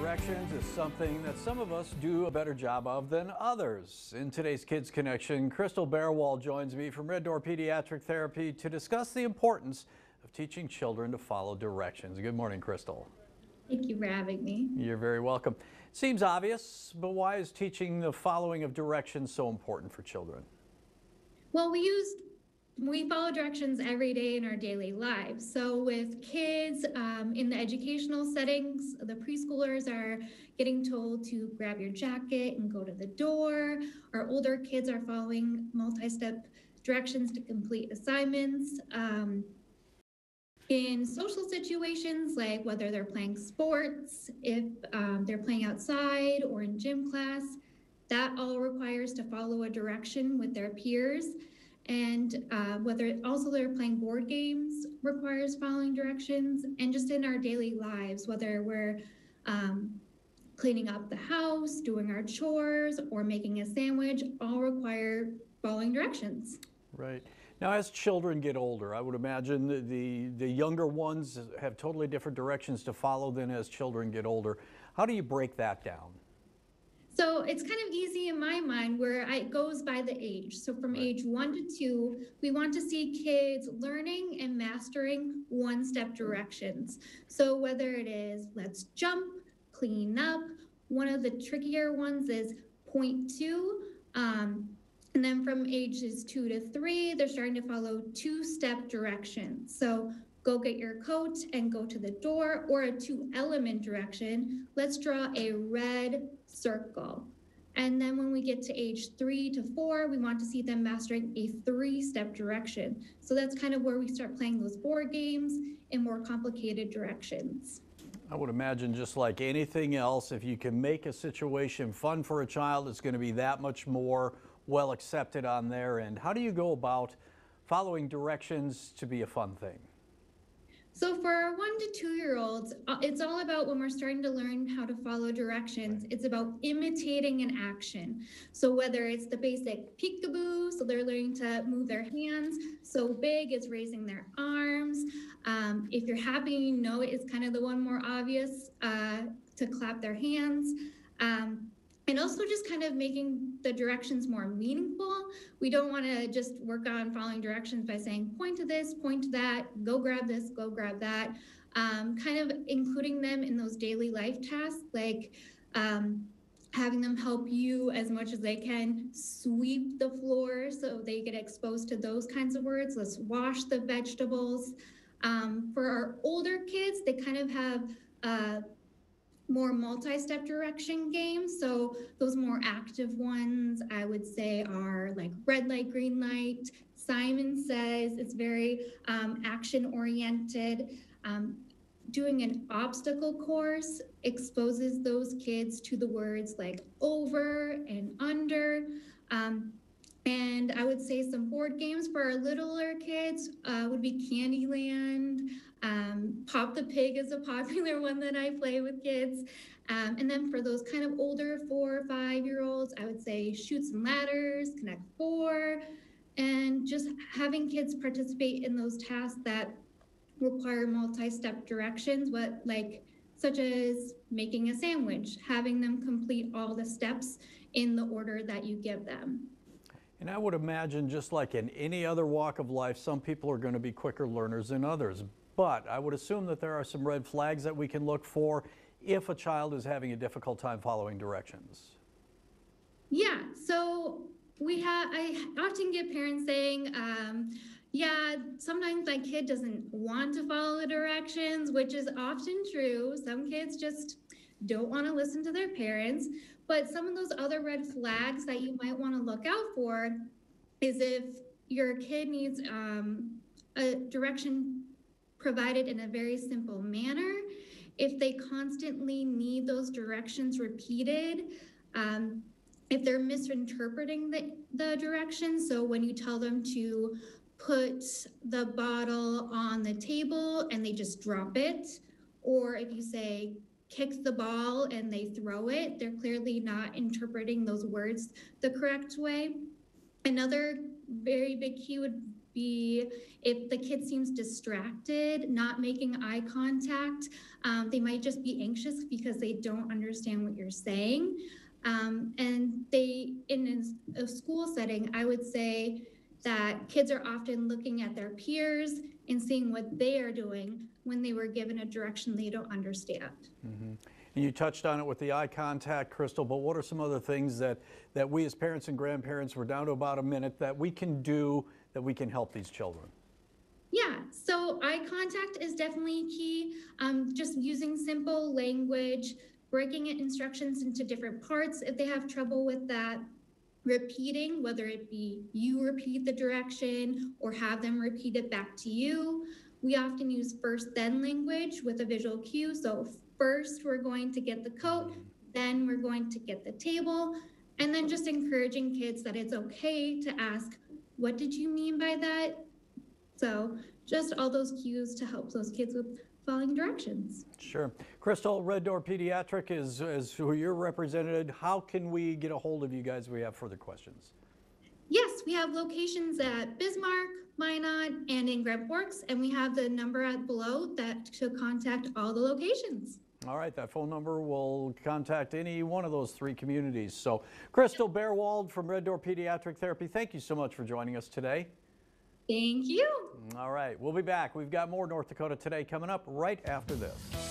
directions is something that some of us do a better job of than others. In today's Kids Connection, Crystal Baerwald joins me from Red Door Pediatric Therapy to discuss the importance of teaching children to follow directions. Good morning, Crystal. Thank you for having me. You're very welcome. Seems obvious, but why is teaching the following of directions so important for children? Well, we use we follow directions every day in our daily lives. So, with kids um, in the educational settings, the preschoolers are getting told to grab your jacket and go to the door. Our older kids are following multi step directions to complete assignments. Um, in social situations, like whether they're playing sports, if um, they're playing outside or in gym class, that all requires to follow a direction with their peers and uh, whether also they're playing board games requires following directions and just in our daily lives whether we're um, cleaning up the house doing our chores or making a sandwich all require following directions. Right. Now as children get older i would imagine the, the, the younger ones have totally different directions to follow than as children get older. How do you break that down so it's kind of easy in my mind where it goes by the age. So from right. age one to two, we want to see kids learning and mastering one step directions. So whether it is let's jump, clean up, one of the trickier ones is point two. Um, and then from ages two to three, they're starting to follow two step directions. So go get your coat and go to the door, or a two element direction. Let's draw a red circle. And then when we get to age three to four, we want to see them mastering a three step direction. So that's kind of where we start playing those board games in more complicated directions. I would imagine just like anything else, if you can make a situation fun for a child, it's going to be that much more well accepted on their end. How do you go about following directions to be a fun thing? So for our one to two year olds, uh, it's all about when we're starting to learn how to follow directions, it's about imitating an action. So whether it's the basic peekaboo, so they're learning to move their hands, so big is raising their arms. Um, if you're happy, you know it is kind of the one more obvious uh, to clap their hands. Um, and also just kind of making the directions more meaningful. We don't want to just work on following directions by saying, point to this, point to that, go grab this, go grab that. Um, kind of including them in those daily life tasks, like um, having them help you as much as they can sweep the floor so they get exposed to those kinds of words. Let's wash the vegetables. Um, for our older kids, they kind of have uh, more multi-step direction games. So those more active ones I would say are like red light, green light. Simon says it's very um, action oriented. Um, doing an obstacle course exposes those kids to the words like over and under. Um, and I would say some board games for our littler kids uh, would be Candyland. Pop the Pig is a popular one that I play with kids. Um, and then for those kind of older four or five year olds, I would say Chutes and Ladders, Connect Four, and just having kids participate in those tasks that require multi step directions, what like such as making a sandwich, having them complete all the steps in the order that you give them. And I would imagine just like in any other walk of life, some people are going to be quicker learners than others. But I would assume that there are some red flags that we can look for if a child is having a difficult time following directions. Yeah, so we have, I often get parents saying, um, yeah, sometimes my kid doesn't want to follow the directions, which is often true. Some kids just don't want to listen to their parents. But some of those other red flags that you might want to look out for is if your kid needs um, a direction provided in a very simple manner, if they constantly need those directions repeated, um, if they're misinterpreting the, the directions. So when you tell them to put the bottle on the table and they just drop it, or if you say kick the ball and they throw it, they're clearly not interpreting those words the correct way. Another very big key would be if the kid seems distracted, not making eye contact. Um, they might just be anxious because they don't understand what you're saying. Um, and they, in a school setting, I would say that kids are often looking at their peers and seeing what they are doing when they were given a direction they don't understand. And you touched on it with the eye contact, Crystal, but what are some other things that, that we as parents and grandparents, we're down to about a minute, that we can do that we can help these children? Yeah, so eye contact is definitely key. Um, just using simple language, breaking it instructions into different parts if they have trouble with that. Repeating, whether it be you repeat the direction or have them repeat it back to you. We often use first then language with a visual cue. So, first we're going to get the coat, then we're going to get the table, and then just encouraging kids that it's okay to ask, What did you mean by that? So just all those cues to help those kids with following directions. Sure. Crystal, Red Door Pediatric is, is who you're represented. How can we get a hold of you guys if we have further questions? Yes, we have locations at Bismarck, Minot, and in Grand Forks, and we have the number at below that to contact all the locations. All right, that phone number will contact any one of those three communities. So, Crystal Baerwald from Red Door Pediatric Therapy, thank you so much for joining us today. Thank you. All right, we'll be back. We've got more North Dakota Today coming up right after this.